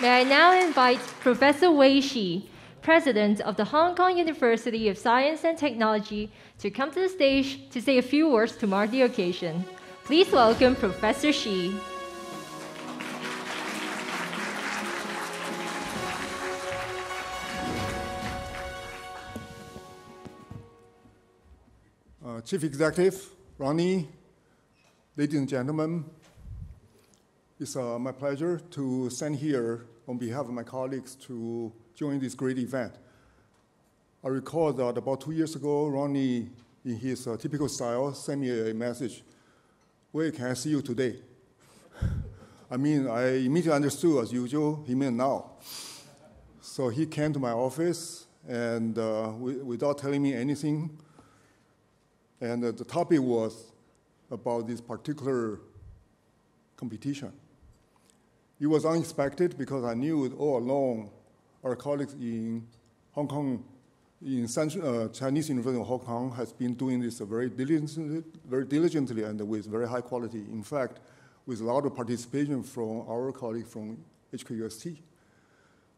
May I now invite Professor Wei Shyy, President of the Hong Kong University of Science and Technology, to come to the stage to say a few words to mark the occasion. Please welcome Professor Shyy. Uh, Chief Executive Ronnie, ladies and gentlemen, it's uh, my pleasure to stand here on behalf of my colleagues to join this great event. I recall that about two years ago, Ronnie, in his uh, typical style, sent me a message, where can I see you today? I mean, I immediately understood, as usual, he meant now. So he came to my office, and uh, without telling me anything, and uh, the topic was about this particular competition. It was unexpected because I knew all along our colleagues in Hong Kong, in Central, uh, Chinese University of Hong Kong, has been doing this very diligently, very diligently and with very high quality. In fact, with a lot of participation from our colleagues from HKUST.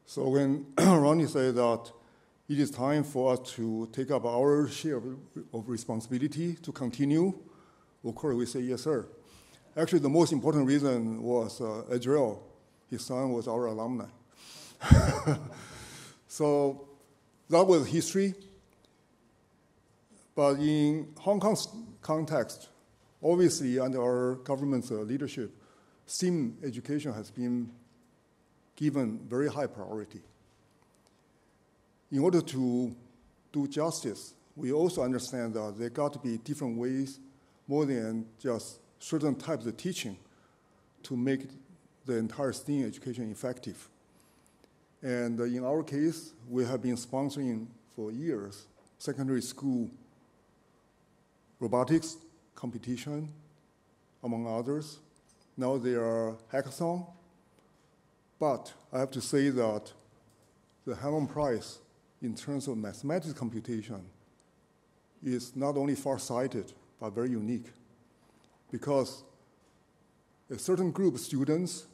So when Ronnie said that it is time for us to take up our share of, of responsibility to continue, of course we say yes, sir. Actually, the most important reason was uh, Adriel his son was our alumni. so that was history. But in Hong Kong's context, obviously under our government's uh, leadership, STEAM education has been given very high priority. In order to do justice, we also understand that there got to be different ways, more than just certain types of teaching, to make the entire STEAM education effective. And uh, in our case, we have been sponsoring for years secondary school robotics competition, among others. Now there are hackathon. But I have to say that the Hang Lung Prize in terms of mathematics computation is not only far-sighted, but very unique. Because a certain group of students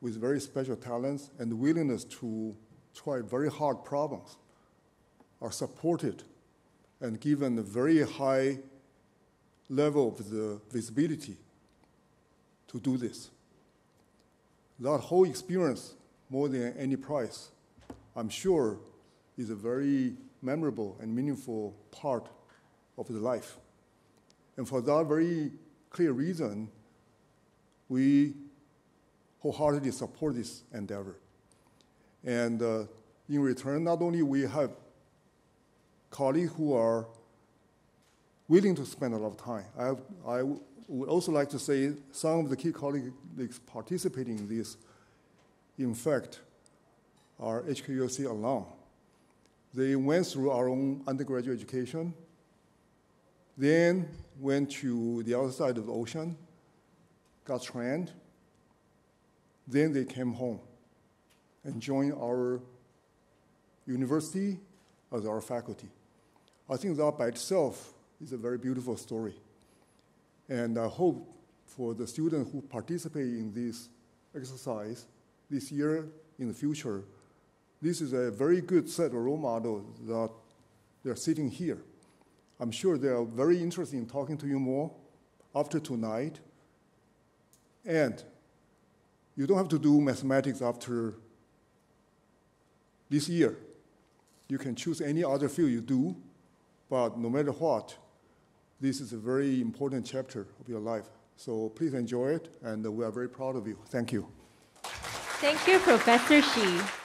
with very special talents and willingness to try very hard problems are supported and given a very high level of the visibility to do this. That whole experience, more than any prize, I'm sure is a very memorable and meaningful part of the life. And for that very clear reason, we wholeheartedly support this endeavor. And uh, in return, not only we have colleagues who are willing to spend a lot of time. I, have, I would also like to say some of the key colleagues participating in this, in fact, are HKUST alum. They went through our own undergraduate education, then went to the other side of the ocean, got trained, then they came home and joined our university as our faculty. I think that by itself is a very beautiful story. And I hope for the students who participate in this exercise this year in the future, this is a very good set of role models that they're sitting here. I'm sure they are very interested in talking to you more after tonight. And you don't have to do mathematics after this year. You can choose any other field you do, but no matter what, this is a very important chapter of your life. So please enjoy it, and we are very proud of you. Thank you. Thank you, Professor Shyy.